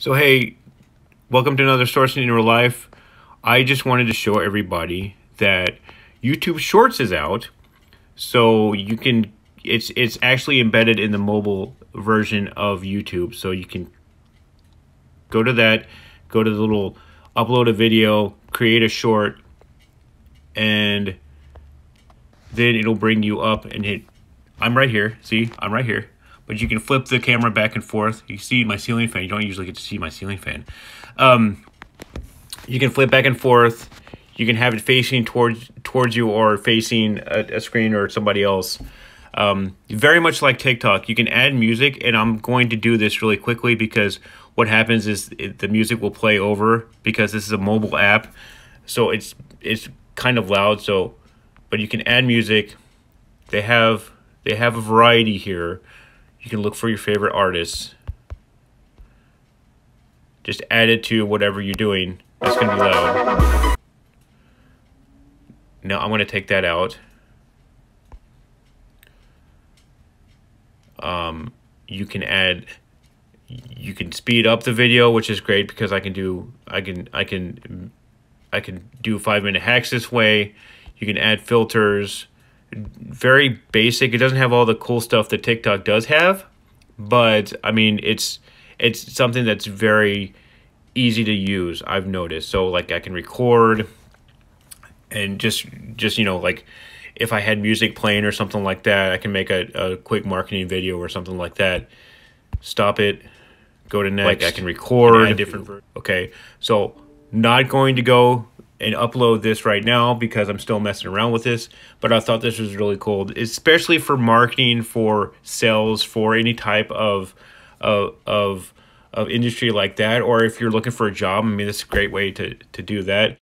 So hey, welcome to another Source in Real Life. I just wanted to show everybody that YouTube Shorts is out. So you can it's it's actually embedded in the mobile version of YouTube. So you can go to that, go to the little upload a video, create a short, and then it'll bring you up and hit I'm right here. See, I'm right here but you can flip the camera back and forth. You see my ceiling fan. You don't usually get to see my ceiling fan. Um, you can flip back and forth. You can have it facing towards towards you or facing a, a screen or somebody else. Um, very much like TikTok, you can add music, and I'm going to do this really quickly because what happens is it, the music will play over because this is a mobile app, so it's it's kind of loud. So, but you can add music. They have they have a variety here. You can look for your favorite artists. Just add it to whatever you're doing. It's going to be loud. Now I'm going to take that out. Um, you can add you can speed up the video which is great because I can do I can I can I can do five minute hacks this way you can add filters very basic. It doesn't have all the cool stuff that TikTok does have, but I mean, it's it's something that's very easy to use. I've noticed. So like I can record and just just you know like if I had music playing or something like that, I can make a, a quick marketing video or something like that. Stop it. Go to next. Like I can record. different. Okay, so not going to go and upload this right now because I'm still messing around with this. But I thought this was really cool, especially for marketing, for sales, for any type of of of, of industry like that, or if you're looking for a job. I mean, this is a great way to to do that.